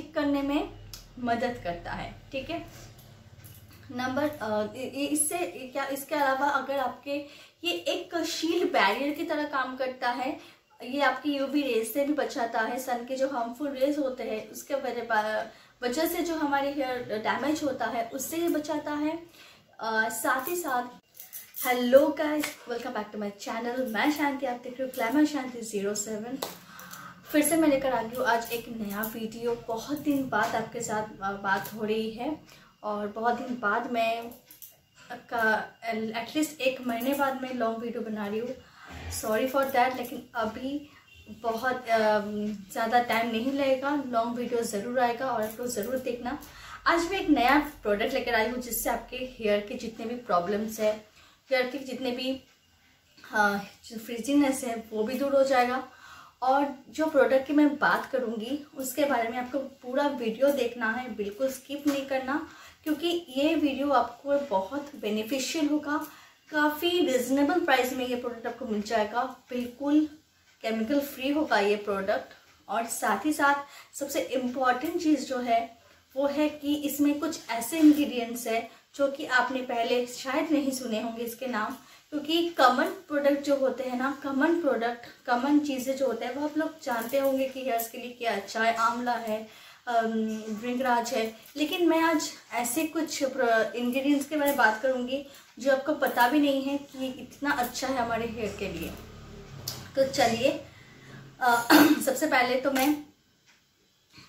ठीक करने में मदद करता है ठीक है? नंबर इससे क्या इसके अलावा अगर आपके ये एक शील्ड बैरियर की तरह काम करता है ये आपकी यूवी रेज से भी बचाता है सन के जो हार्मफुल रेस होते हैं उसके वजह से जो हमारे हेयर डैमेज होता है उससे ये बचाता है। आ, साथ ही साथ hello guys welcome back to my channel मैं शांति आप देख रहे हो क्लैमर शांति ज़ीरो सेवन फिर से मैं लेकर आ गई हूँ आज एक नया वीडियो। बहुत दिन बाद आपके साथ बात हो रही है और बहुत दिन बाद मैं का एटलीस्ट एक महीने बाद मैं लॉन्ग वीडियो बना रही हूँ। सॉरी फॉर दैट लेकिन अभी बहुत ज़्यादा टाइम नहीं लगेगा। लॉन्ग वीडियो ज़रूर आएगा और आपको ज़रूर देखना। आज मैं एक नया प्रोडक्ट लेकर आई हूँ जिससे आपके हेयर के जितने भी प्रॉब्लम्स है हेयर के जितने भी फ्रिजीनेस है, वो भी दूर हो जाएगा। और जो प्रोडक्ट की मैं बात करूँगी, उसके बारे में आपको पूरा वीडियो देखना है, बिल्कुल स्किप नहीं करना, क्योंकि ये वीडियो आपको बहुत बेनिफिशियल होगा। काफ़ी रिजनेबल प्राइस में ये प्रोडक्ट आपको मिल जाएगा। बिल्कुल केमिकल फ्री होगा ये प्रोडक्ट और साथ ही साथ सबसे इंपॉर्टेंट चीज़ जो है, वो है कि इसमें कुछ ऐसे इंग्रेडिएंट्स है, जो कि आपने पहले शायद नहीं सुने होंगे इसके नाम। क्योंकि कॉमन प्रोडक्ट जो होते हैं ना कॉमन प्रोडक्ट कॉमन चीज़ें जो होते हैं, वो आप लोग जानते होंगे कि हेयर्स के लिए क्या अच्छा है, आंवला है भृंगराज है। लेकिन मैं आज ऐसे कुछ इंग्रेडिएंट्स के बारे में बात करूँगी जो आपको पता भी नहीं है कि इतना अच्छा है हमारे हेयर के लिए। तो चलिए सबसे पहले तो मैं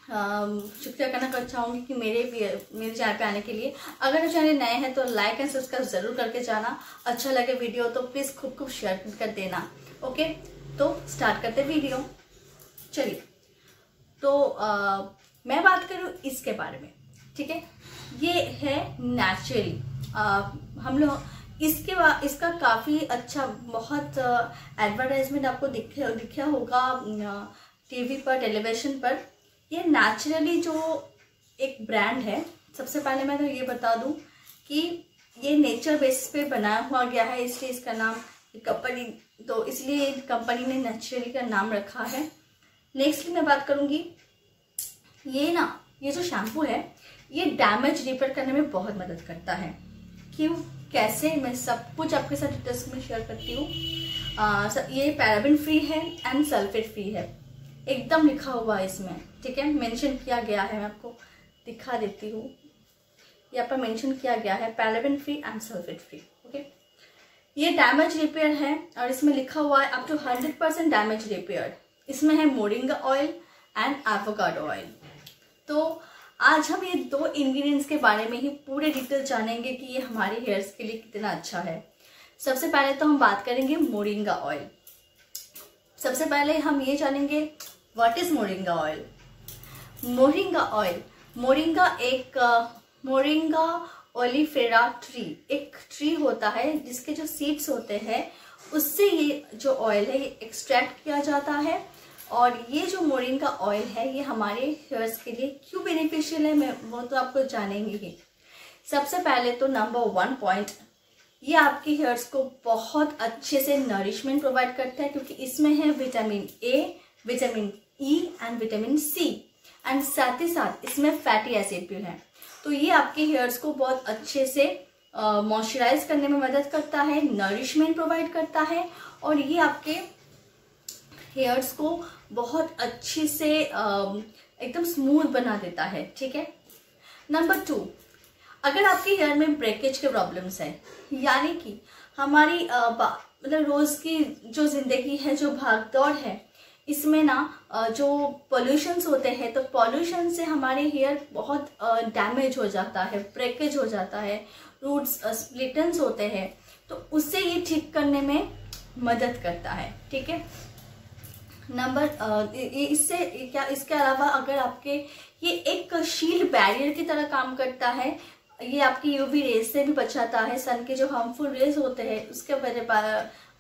शुक्रिया करना चाहूँगी कि मेरे मेरे चैनल पे आने के लिए। अगर चैनल नए हैं तो लाइक एंड सब्सक्राइब ज़रूर करके जाना। अच्छा लगे वीडियो तो प्लीज़ खूब खूब शेयर कर देना। ओके तो स्टार्ट करते वीडियो चलिए। तो आ, मैं बात करूँ इसके बारे में। ठीक है? ये है नेचुरली हम लोग इसके इसका काफ़ी अच्छा बहुत एडवर्टाइजमेंट आपको दिखा दिखा होगा टीवी पर टेलीविज़न पर। ये नेचुरली जो एक ब्रांड है, सबसे पहले मैं तो ये बता दूँ कि ये नेचर बेसिस पे बनाया हुआ गया है, इसलिए इसका नाम कंपनी तो इसलिए कंपनी ने नेचुरली का नाम रखा है। नेक्स्टली मैं बात करूँगी, ये ना, ये जो शैम्पू है, ये डैमेज रिपेयर करने में बहुत मदद करता है। क्यों? कैसे? मैं सब कुछ आपके साथ डिटेल्स में शेयर करती हूँ। ये पैराबिन फ्री है एंड सल्फेट फ्री है। एकदम लिखा हुआ है इसमें, ठीक है? मेंशन किया गया है, मैं आपको दिखा देती हूँ। यहाँ पर मेंशन किया गया है paraben free and sulphate free okay ये डैमेज रिपेयर है और इसमें लिखा हुआ है up to hundred percent damage repair इसमें है moringa oil and avocado oil तो आज हम ये दो इंग्रेडिएंट्स के बारे में ही पूरे डिटेल जानेंगे कि ये हमारे हेयर्स के लिए कितना अच्छा है। सबसे पहले तो हम बात करेंगे मोरिंगा ऑयल सबसे पहले हम ये जानेंगे what is moringa oil moringa oil moringa एक मोरिंगा ओलिफेरा ट्री एक ट्री होता है जिसके जो सीड्स होते हैं, उससे ये जो ऑयल है, ये एक्सट्रैक्ट किया जाता है। और ये जो मोरिंगा ऑयल है, ये हमारे हेयर्स के लिए क्यों बेनिफिशियल है, मैं, वो तो आपको जानेंगे ही। सबसे पहले तो नंबर वन पॉइंट ये आपके हेयर्स को बहुत अच्छे से नरिशमेंट प्रोवाइड करता है, क्योंकि इसमें है vitamin A vitamin E and vitamin C and साथ ही साथ इसमें फैटी एसिड भी है। तो ये आपके हेयर्स को बहुत अच्छे से मॉइस्चराइज करने में मदद करता है नरिशमेंट प्रोवाइड करता है, और ये आपके हेयर्स को बहुत अच्छे से एकदम स्मूथ बना देता है, ठीक है? नंबर टू अगर आपके हेयर में ब्रेकेज के प्रॉब्लम्स है, यानी कि हमारी मतलब रोज की जो ज़िंदगी है, जो भाग दौड़ है इसमें ना जो पॉल्यूशंस होते हैं तो पॉल्यूशन से हमारे हेयर बहुत डैमेज हो जाता है ब्रेकेज हो जाता है रूट्स स्प्लिटन्स होते हैं तो उससे ये ठीक करने में मदद करता है, ठीक है? नंबर इससे क्या, इसके अलावा अगर आपके ये एक शील्ड बैरियर की तरह काम करता है, ये आपकी यूवी रेज से भी बचाता है सन के जो हार्मफुल रेज होते हैं, उसके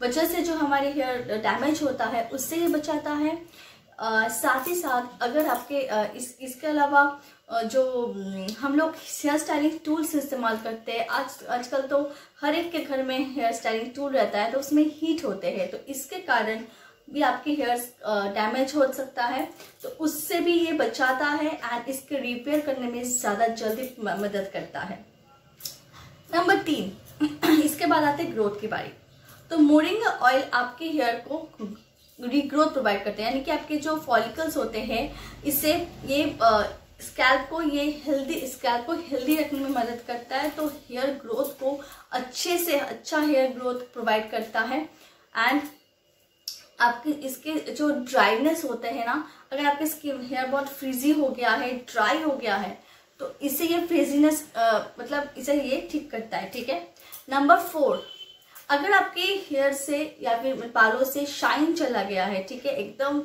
वजह से जो हमारे हेयर डैमेज होता है उससे ये बचाता है। आ, साथ ही साथ अगर आपके आ, इस इसके अलावा जो हम लोग हेयर स्टाइलिंग टूल्स इस्तेमाल करते हैं आज आजकल तो हर एक के घर में हेयर स्टाइलिंग टूल रहता है तो उसमें हीट होते हैं। तो इसके कारण भी आपके हेयर्स डैमेज हो सकता है। तो उससे भी ये बचाता है एंड इसके रिपेयर करने में ज़्यादा जल्दी मदद करता है। नंबर तीन इसके बाद आते ग्रोथ की बारी। तो मोरिंगा ऑयल आपके हेयर को रीग्रोथ प्रोवाइड करते हैं, यानी कि आपके जो फॉलिकल्स होते हैं, इससे ये स्कैल्प को, ये हेल्दी स्कैल्प को हेल्दी रखने में मदद करता है तो हेयर ग्रोथ को अच्छे से अच्छा हेयर ग्रोथ प्रोवाइड करता है। एंड आपके, इसके जो ड्राइनेस होते हैं ना, अगर आपके स्किन हेयर बहुत फ्रीजी हो गया है ड्राई हो गया है तो इससे ये फ्रीजीनेस मतलब इसे ये ठीक करता है, ठीक है? नंबर फोर अगर आपके हेयर से या फिर बालों से शाइन चला गया है ठीक है एकदम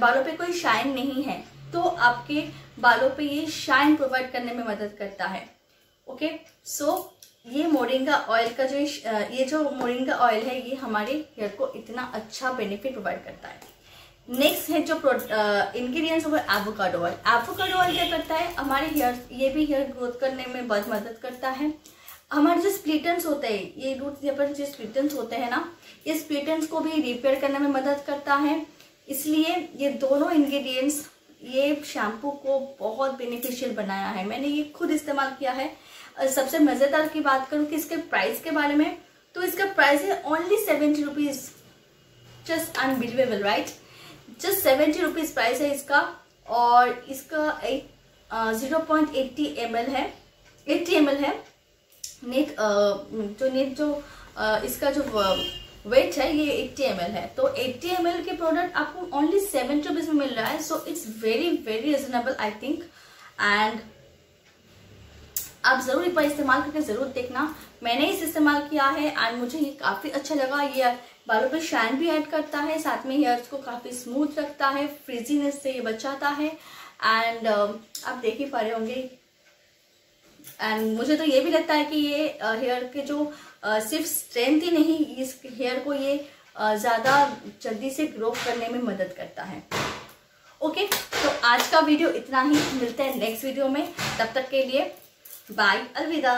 बालों पे कोई शाइन नहीं है तो आपके बालों पे ये शाइन प्रोवाइड करने में मदद करता है ओके सो so, ये मोरिंगा ऑयल का जो ये जो मोरिंगा ऑयल है ये हमारे हेयर को इतना अच्छा बेनिफिट प्रोवाइड करता है। नेक्स्ट है जो इंग्रेडिएंट्स वो एवोकाडो ऑयल एवोकाडो ऑयल क्या करता है? हमारे हेयर ये भी हेयर ग्रोथ करने में बहुत मदद करता है। हमारे जो स्प्लिटेंस होते हैं, ये रूट पर जो स्प्लिटेंस होते हैं ना, ये स्प्लिटेंस को भी रिपेयर करने में मदद करता है। इसलिए ये दोनों इंग्रेडिएंट्स ये शैम्पू को बहुत बेनिफिशियल बनाया है। मैंने ये खुद इस्तेमाल किया है। सबसे मज़ेदार की बात करूँ कि इसके प्राइस के बारे में तो इसका प्राइस है only seventy rupees just unbelievable right just seventy rupees price है इसका, और इसका एक ज़ीरो पॉइंट एट्टी एम है। एट्टी एम है। नेट जो नेट जो इसका जो वेट है ये 80 एम है। तो 80 एम के प्रोडक्ट आपको ओनली सेवन रुपीज़ में मिल रहा है so it's very very reasonable I think and आप ज़रूर एक बार इस्तेमाल करके ज़रूर देखना। मैंने इस इस्तेमाल किया है एंड मुझे ये काफ़ी अच्छा लगा। ये बालों पे शाइन भी ऐड करता है साथ में हेयर्स को काफ़ी स्मूथ रखता है फ्रिजीनेस से ये बचाता है। एंड uh, आप देख ही पा रहे होंगे एंड मुझे तो ये भी लगता है कि ये हेयर के जो सिर्फ़ स्ट्रेंथ ही नहीं, इस हेयर को ये ज़्यादा जल्दी से ग्रो करने में मदद करता है। ओके तो आज का वीडियो इतना ही। मिलता है नेक्स्ट वीडियो में। तब तक के लिए बाय अलविदा।